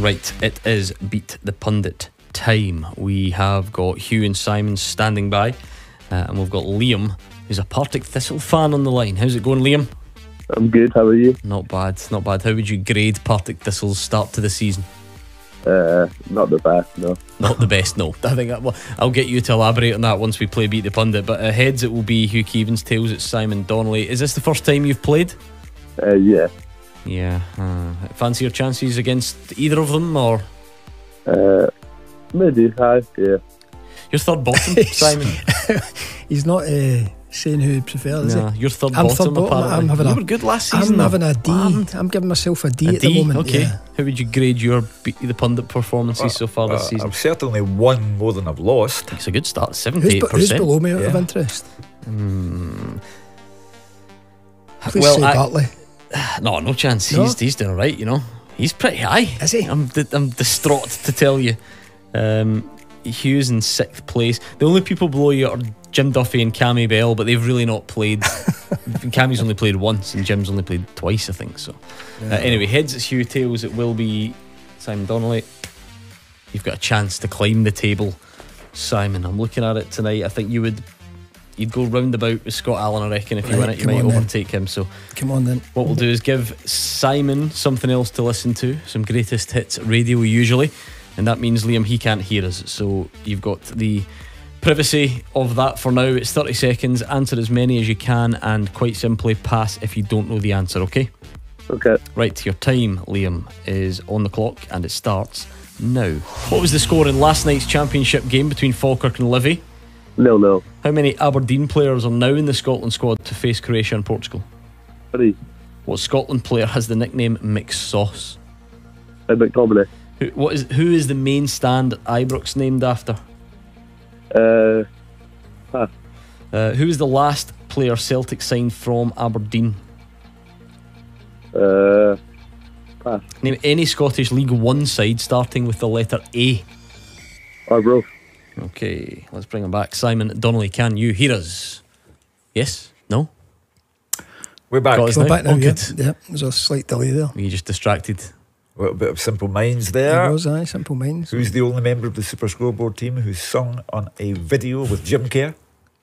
Right, it is Beat the Pundit time. We have got Hugh and Simon standing by, uh, and we've got Liam, who's a Partick Thistle fan on the line. How's it going, Liam? I'm good. How are you? Not bad, not bad. How would you grade Partick Thistle's start to the season? Uh, not the best, no. Not the best, no. I think that, well, I'll get you to elaborate on that once we play Beat the Pundit. But uh, heads, it will be Hugh Keevins. Tails, it's Simon Donnelly. Is this the first time you've played? Uh, yeah. Yeah. Uh, fancy your chances against either of them, or Uh, maybe high. Yeah. you're third bottom, Simon? He's not uh, saying who he prefers, is Nah, he? you're third I'm bottom. third bottom, apparently. I'm having you a- were good last season. I'm though. having a D. Bland. I'm giving myself a D A at the moment. okay. yeah. How would you grade your the Pundit performances so far this Uh, season? I've certainly won more than I've lost. It's a good start, Who's, seventy-eight be- who's percent. below me out of Yeah. interest? Please Well, say I- Bartley. No, no chance. No? He's he's doing all right, you know. He's pretty high. Is he? I'm I'm distraught to tell you. Um, Hughes in sixth place. The only people below you are Jim Duffy and Cammy Bell, but they've really not played. Cammy's only played once, and Jim's only played twice, I think. So, uh, anyway, heads it's Hugh. Tails it will be Simon Donnelly. You've got a chance to climb the table, Simon. I'm looking at it tonight. I think you would. You'd go roundabout with Scott Allan, I reckon. If you Right, win it, you might on then. overtake him. So, Come on then. what we'll do is give Simon something else to listen to, some greatest hits radio usually, and that means Liam he can't hear us. So you've got the privacy of that for now. It's 30 seconds, answer as many as you can, and quite simply pass if you don't know the answer, okay? Okay. Right, your time, Liam, is on the clock and it starts now. What was the score in last night's championship game between Falkirk and Livy? No, no. How many Aberdeen players are now in the Scotland squad to face Croatia and Portugal? Three. What Scotland player has the nickname McSauce? Uh, McTominay. Who, what is who is the main stand at Ibrox named after? Uh, pass. Uh, who is the last player Celtic signed from Aberdeen? Uh, pass. Name any Scottish League One side starting with the letter A. Arbroath. Okay, let's bring him back. Simon Donnelly, can you hear us? Yes? No? We're back. Got us Go now? back now. Oh, yeah. good. Yeah, there's a slight delay there. Were you just distracted? A little bit of simple minds There there. was, aye, simple minds. Who's the only member of the Super Scoreboard team who's sung on a video with Jim Kerr?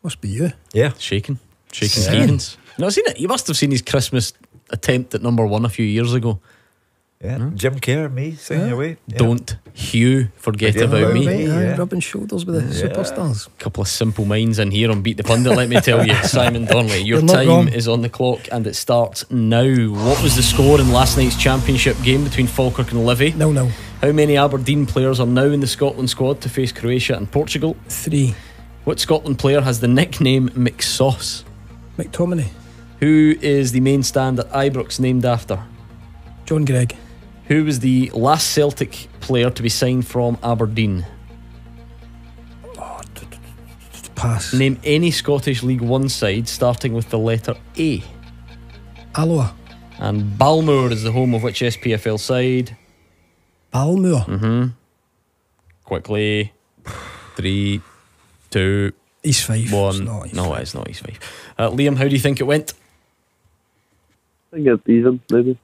Must be you. Yeah. Shaking. Shaking Yeah. Stevens. No, seen it. You must have seen his Christmas attempt at number one a few years ago. Yeah. Jim Kerr, me, singing Yeah. away. Yeah. Don't Hugh forget Forget about about me. me. Right, yeah. rubbing shoulders with the Yeah. superstars. couple of simple minds in here on Beat the Pundit, let me tell you. Simon Donnelly, your time wrong. is on the clock and it starts now. What was the score in last night's championship game between Falkirk and Livy? No, no. How many Aberdeen players are now in the Scotland squad to face Croatia and Portugal? Three. What Scotland player has the nickname McSauce? McTominay. Who is the main stand at Ibrox named after? John Greig. Who was the last Celtic player to be signed from Aberdeen? Pass. Name any Scottish League One side starting with the letter A. Alloa. And Balmoor is the home of which SPFL side? Balmoor. Mm-hmm. Quickly. Three, two, East Fife. one. It's not East no, Fife. it's not East Fife. Uh, Liam, how do you think it went? I think it's even, maybe.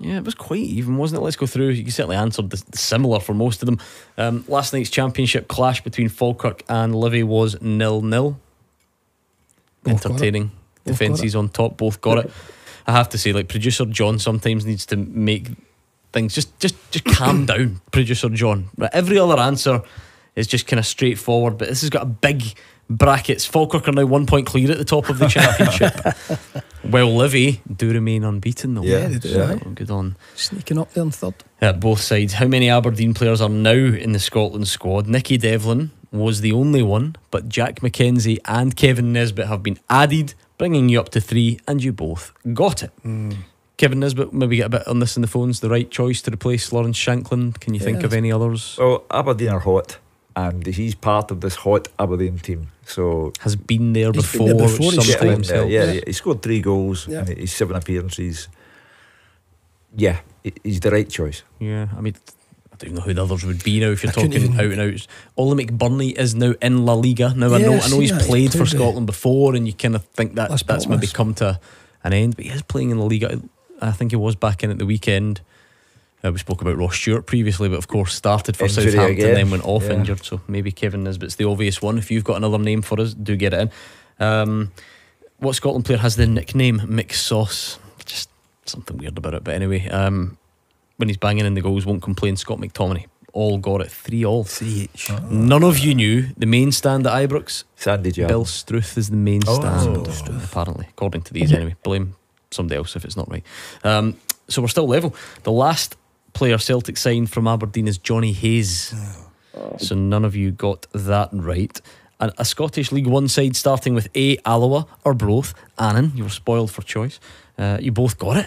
Yeah, it was quite even, wasn't it? Let's go through. You certainly answered the, the similar for most of them. Um, last night's championship clash between Falkirk and Livy was nil nil. Both got it. Entertaining defences on top, both got it. I have to say, like producer John sometimes needs to make things just just just calm down, producer John. But every other answer is just kind of straightforward, but this has got a big brackets. Falkirk are now one point clear at the top of the championship. well, Livy do remain unbeaten though. Yeah, they do, So, aye. good on. Sneaking up there in third. At both sides. How many Aberdeen players are now in the Scotland squad? Nicky Devlin was the only one, but Jack MacKenzie and Kevin Nisbet have been added, bringing you up to three, and you both got it. Hmm. Kevin Nisbet, maybe get a bit on this in the phones. The right choice to replace Lawrence Shankland. Can you think of any others? Well, Aberdeen are hot, and he's part of this hot Aberdeen team. So Has been there He's been before. there before, he's get him in sometimes there. Yeah, Yeah. yeah, he scored three goals Yeah. in his seven appearances. Yeah, he's the right choice. Yeah, I mean, I don't even know who the others would be now if you're I talking even- out and out. Ollie McBurnie is now in La Liga. Now I Yeah, know I've I know seen he's that. He's played for played there. Scotland before, and you kind of think that Las that's maybe come to an end. But he is playing in La Liga. I think he was back in at the weekend. Uh, we spoke about Ross Stewart previously, but of course started for Injury Southampton, again. then went off Yeah. injured. So maybe Kevin Nisbet's the obvious one. If you've got another name for us, do get it in. Um, what Scotland player has the nickname McSauce? Just something weird about it. But anyway, um, when he's banging in the goals, won't complain. Scott McTominay all got it three all. Three each. None of you knew the main stand at Ibrox. Sandy Jam. Bill Struth is the main Oh. stand, Bill Struth. apparently, according to these anyway. Blame somebody else if it's not right. Um, so we're still level. The last player Celtic signed from Aberdeen is Jonny Hayes. So none of you got that right. And a Scottish League One side starting with A. Alloa Arbroath. Annan, you were spoiled for choice. Uh, you both got it.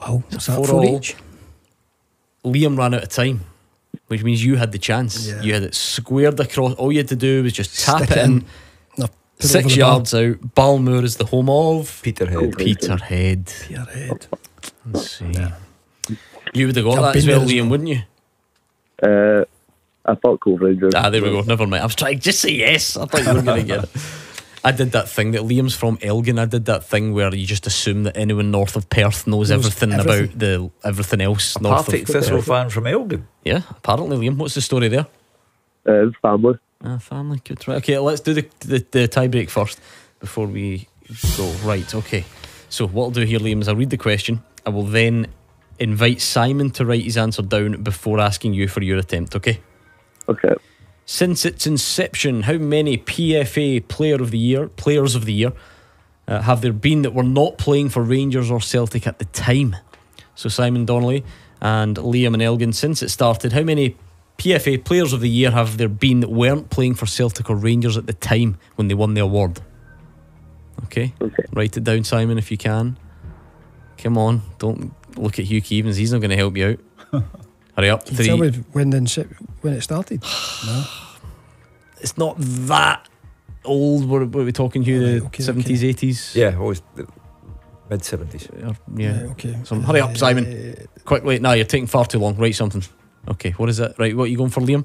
Wow. What's that Four for all. each? Liam ran out of time, which means you had the chance. Yeah. You had it squared across. All you had to do was just tap Stick it it in. in. No, put it over Six the bar. yards out. Balmoor is the home of Peterhead. Peterhead. Peterhead. Let's see. You would have got I've that as well, there as Liam, well. wouldn't you? Uh, I thought Cove Rangers. Ah, there we go. Never mind. I was trying just say yes. I thought you were going to get it. I did that thing that Liam's from Elgin. I did that thing where you just assume that anyone north of Perth knows Knows everything, everything. about the everything else north Partick of. Thistle fan from Elgin. Yeah, apparently, Liam. What's the story there? Uh, family. Ah, family, good. Right. Okay, let's do the, the, the tie break first before we go. Right, okay. So, what I'll do here, Liam, is I'll read the question. I will then invite Simon to write his answer down before asking you for your attempt, okay? Okay. Since its inception, how many PFA Player of the Year, Players of the Year, uh, have there been that were not playing for Rangers or Celtic at the time? So Simon Donnelly and Liam and Elgin, since it started, how many PFA Players of the Year have there been that weren't playing for Celtic or Rangers at the time when they won the award? Okay, Okay. write it down, Simon, if you can. Come on, don't look at Hugh Keevins; he's not going to help you out. Hurry up, Can you tell three. me when, the when it started? no. it's not that old. What, what are we talking here? Alright, The okay, seventies, eighties. Yeah, always mid 70s. yeah. Right, okay. So hurry up, Simon. Uh, Quickly, no, you're taking far too long. Write something. Okay, what is it? Right, what are you going for, Liam?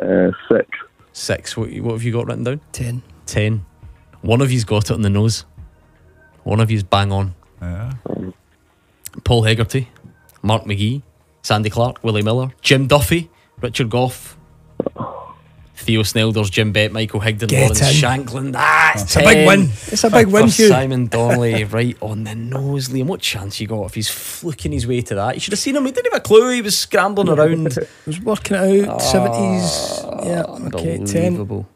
Uh, six. Six. What, what have you got written down? Ten. Ten. One of you's got it on the nose. One of you's bang on. Yeah. Paul Hegarty, Mark McGhee, Sandy Clark, Willie Miller, Jim Duffy, Richard Gough, Theo Snelders, Jim Bett, Michael Higdon, Get Lawrence in. Shankland. Ah, it's It's a big win. It's a big win, for Simon Donnelly right on the nose. Liam, what chance you got if he's fluking his way to that? You should have seen him. He didn't have a clue. He was scrambling around. He was working it out. Seventies. yeah. Okay. Ten. Unbelievable.